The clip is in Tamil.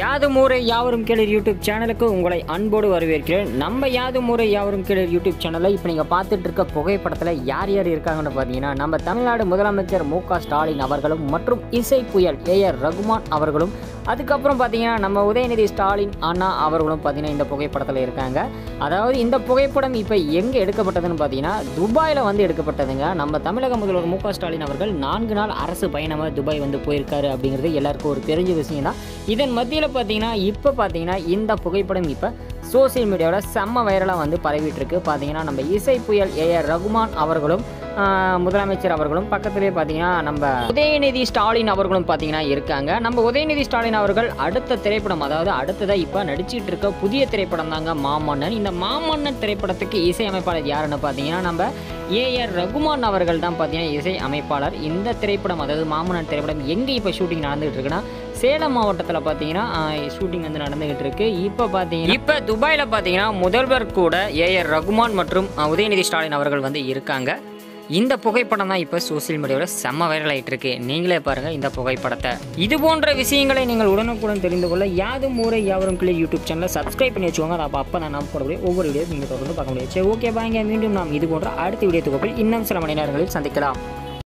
யாது மூரை யாவரும் கேளர் யூடியூப் சேனலுக்கு உங்களை அன்போடு வரவேற்கிறேன். நம்ம யாது மூரை யாவரும் கேளர் யூடியூப் சேனலில் இப்போ நீங்கள் பார்த்துட்டு இருக்க புகைப்படத்தில் யார் யார் இருக்காங்கன்னு பார்த்தீங்கன்னா நம்ம தமிழ்நாடு முதலமைச்சர் மு க ஸ்டாலின் அவர்களும் மற்றும் இசை புயல் ஏ ஆர் ரகுமான் அவர்களும் அதுக்கப்புறம் பார்த்தீங்கன்னா நம்ம உதயநிதி ஸ்டாலின் அண்ணா அவர்களும் பார்த்தீங்கன்னா இந்த புகைப்படத்தில் இருக்காங்க. அதாவது இந்த புகைப்படம் இப்போ எங்கே எடுக்கப்பட்டதுன்னு பார்த்தீங்கன்னா துபாயில் வந்து எடுக்கப்பட்டதுங்க. நம்ம தமிழக முதல்வர் மு ஸ்டாலின் அவர்கள் நான்கு நாள் அரசு பயணமாக துபாய் வந்து போயிருக்காரு அப்படிங்கிறது எல்லாருக்கும் ஒரு தெரிஞ்ச விஷயம் தான் இதன் மத்தியில் பார்த்தீங்கன்னா இப்போ பார்த்தீங்கன்னா இந்த புகைப்படம் இப்போ சோசியல் மீடியாவில் செம்ம வைரலாக வந்து பரவிட்டுருக்கு. பார்த்தீங்கன்னா நம்ம இசை புயல் ஏஆர் ரகுமான் அவர்களும் முதலமைச்சர் அவர்களும் பக்கத்திலே பார்த்தீங்கன்னா நம்ம உதயநிதி ஸ்டாலின் அவர்களும் பார்த்தீங்கன்னா இருக்காங்க. நம்ம உதயநிதி ஸ்டாலின் அவர்கள் அடுத்த திரைப்படம் அதாவது அடுத்ததாக இப்போ நடிச்சிட்டு இருக்க புதிய திரைப்படம் தாங்க மாமன்னன். இந்த மாமன்னன் திரைப்படத்துக்கு இசை அமைப்பாளர் யாருன்னு பார்த்தீங்கன்னா நம்ம ஏஆர் ரகுமான் அவர்கள் தான் பார்த்தீங்கன்னா இசை அமைப்பாளர். இந்த திரைப்படம் அதாவது மாமன்னன் திரைப்படம் எங்கே இப்போ ஷூட்டிங் நடந்துகிட்டு இருக்குன்னா சேலம் மாவட்டத்தில் பார்த்தீங்கன்னா ஷூட்டிங் வந்து நடந்துகிட்டு இருக்கு. இப்போ பார்த்தீங்கன்னா இப்போ துபாயில் பார்த்தீங்கன்னா முதல்வர் கூட ஏஆர் ரகுமான் மற்றும் உதயநிதி ஸ்டாலின் அவர்கள் வந்து இருக்காங்க. இந்த புகைப்படம் தான் இப்போ சோசியல் மீடியாவில் செம்ம வைரல் ஆகிட்டு இருக்கு. நீங்களே பாருங்கள் இந்த புகைப்படத்தை. இது போன்ற விஷயங்களை நீங்கள் உடனுக்குடன் தெரிந்து கொள்ள யாது ஊரை யாவரும் கிளி யூடியூப் சேனலை சப்ஸ்கிரைப் பண்ணி வச்சுக்கோங்க. அதை அப்போ நான் நாம் போடக்கூடிய ஒவ்வொரு வீடியோ நீங்கள் தொடர்ந்து பார்க்க முடியும். சரி ஓகே பாங்க மீண்டும் நாம் இது போன்ற அடுத்த வீடியோ தொகுப்பில் இன்னும் சில மணி நேரங்களில் சந்திக்கலாம்.